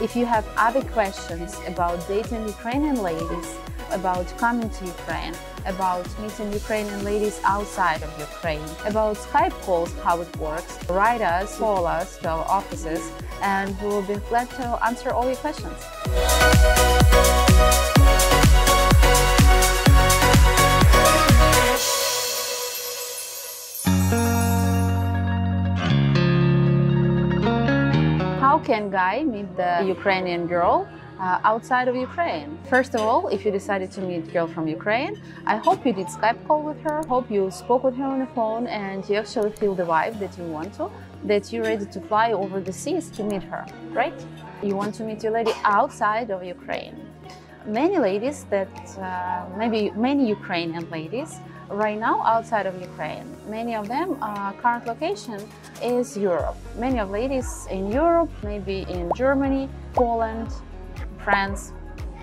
If you have other questions about dating Ukrainian ladies, about coming to Ukraine, about meeting Ukrainian ladies outside of Ukraine, about Skype calls, how it works, write us, call us to our offices, and we will be glad to answer all your questions. Can guy meet the Ukrainian girl uh, outside of Ukraine? First of all, if you decided to meet girl from Ukraine, I hope you did Skype call with her. Hope you spoke with her on the phone and you actually feel the vibe that you want to, that you're ready to fly over the seas to meet her, right? You want to meet your lady outside of Ukraine. Many ladies that uh, maybe many Ukrainian ladies right now outside of Ukraine. Many of them uh, current location is Europe. Many of ladies in Europe, maybe in Germany, Poland, France,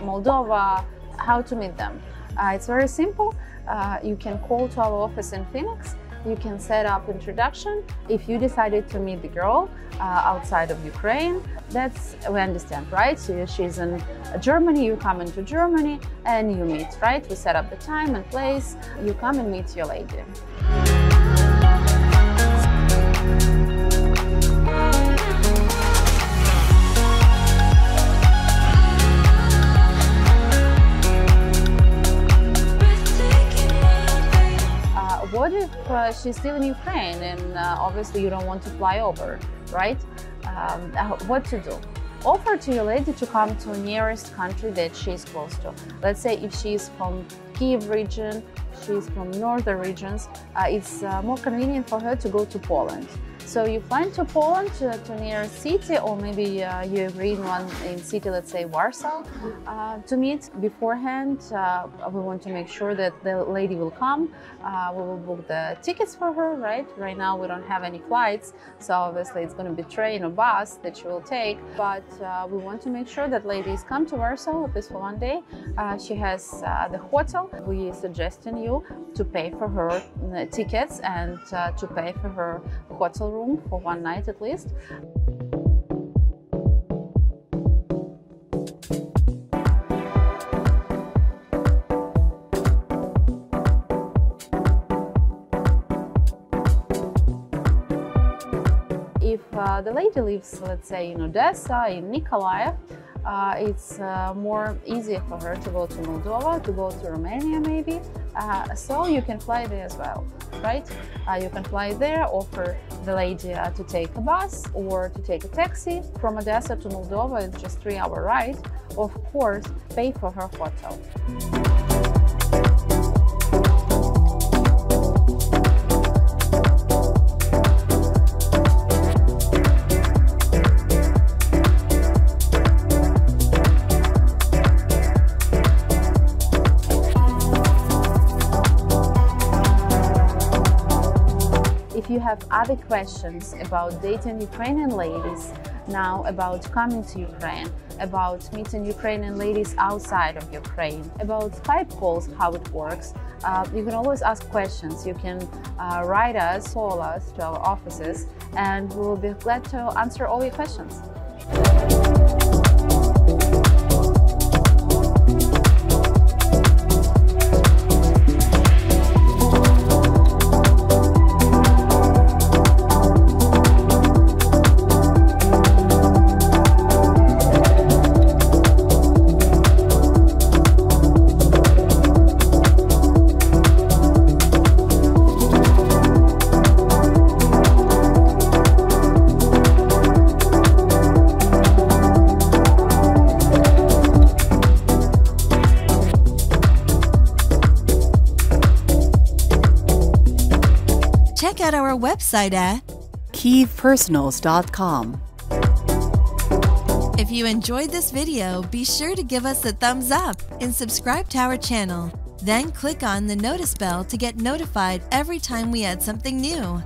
Moldova, how to meet them. Uh, it's very simple. Uh, you can call to our office in Phoenix you can set up introduction. If you decided to meet the girl uh, outside of Ukraine, that's, we understand, right? So she's in Germany, you come into Germany and you meet, right? We set up the time and place, you come and meet your lady. If uh, she's still in Ukraine and uh, obviously you don't want to fly over, right? Um, uh, what to do? Offer to your lady to come to nearest country that she's close to. Let's say if she's from Kiev region, she's from northern regions, uh, it's uh, more convenient for her to go to Poland. So you fly to Poland to, to near city, or maybe uh, you agree in one in city, let's say Warsaw, uh, to meet beforehand. Uh, we want to make sure that the lady will come. Uh, we will book the tickets for her, right? Right now we don't have any flights, so obviously it's going to be train or bus that she will take. But uh, we want to make sure that ladies come to Warsaw at least for one day. Uh, she has the hotel. We suggesting you to pay for her tickets and to pay for her hotel room for one night at least. If uh, the lady lives, let's say, in Odessa, in Nikolaev, it's uh, more easier for her to go to Moldova, to go to Romania maybe. Uh, so you can fly there as well, right? Uh, you can fly there, offer the lady uh, to take a bus or to take a taxi from Odessa to Moldova. It's just three hour ride. Of course, pay for her hotel. You have other questions about dating Ukrainian ladies, now about coming to Ukraine, about meeting Ukrainian ladies outside of Ukraine, about Skype calls, how it works, uh, you can always ask questions. You can uh, write us, call us to our offices, and we will be glad to answer all your questions. Out our website at KievPersonals.com. If you enjoyed this video, be sure to give us a thumbs up and subscribe to our channel. Then click on the notice bell to get notified every time we add something new.